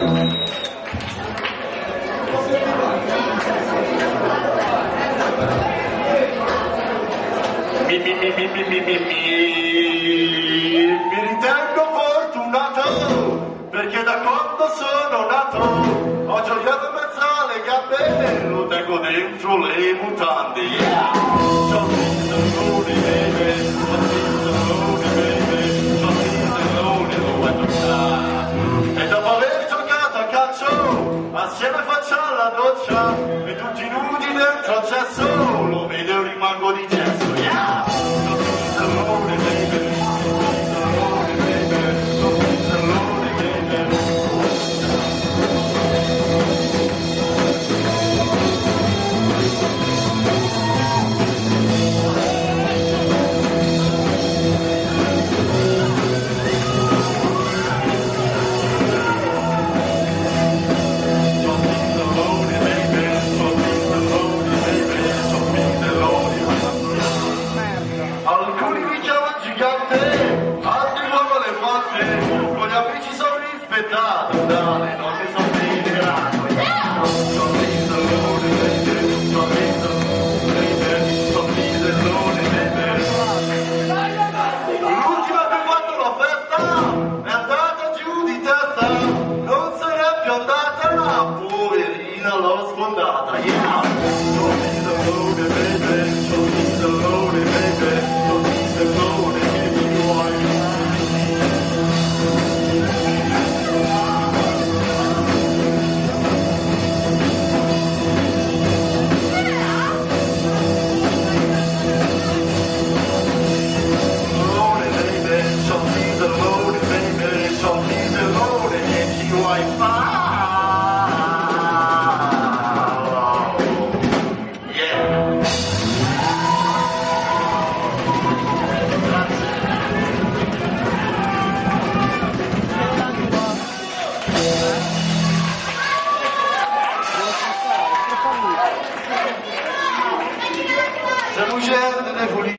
Mi, ritengo fortunato perché da quando sono nato ho giocato in mezzo alle gambe lo tengo dentro le mutande. Yeah! Assieme facciamo la doccia e tutti nudi dentro al cesso lo vedo e rimango di gesso. aspettato, dale, non si sono integrato. È andata giù di testa, non sarà andata là, poverina, l'ho sfondata, yeah! sujet de l'évolution.